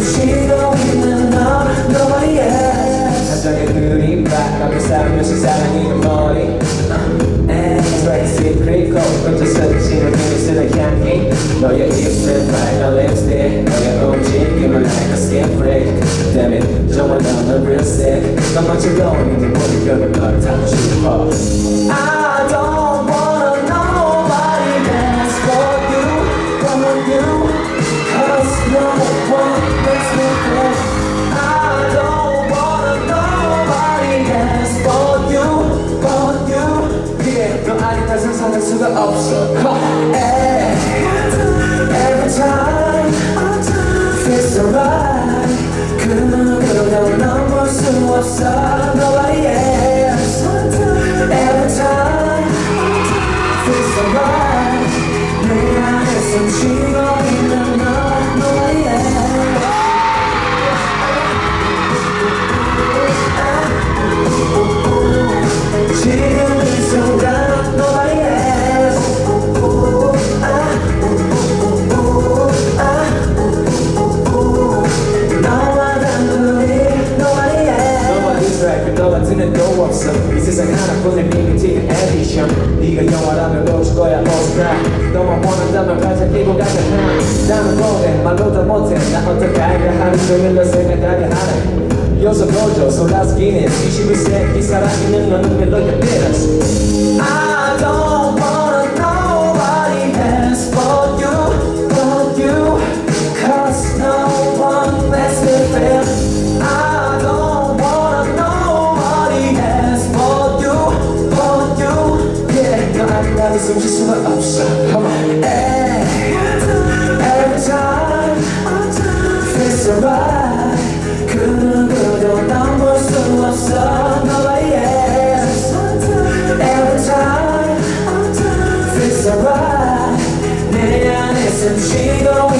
숨쉬고 있는 너 else 감정의 그림 바꿔 사람면서 사랑이는 머 아니까 상상할 수가 없어 Every time feels alright 그 누구도 넘볼 수 없어 Nobody else Every time feels alright 내 안에 숨쉬고 없어. 이 세상 하나뿐인 리미티드 에디션 네가 영화라면 놓칠 거야 오스카 너만 원한다면 가자 끼고 가자 나 나는 뭐해 말로 다 못해. 나 어떡할까 하루 종일 너 생각하게 하네 요소 도저 솔라스 기네스 21세기 살아있는 너는 수가 없어 Come on Hey, every time feels alright 그 누구도 넘볼 수 없어 Nobody else Every time feels alright 내 안에 숨 쉬고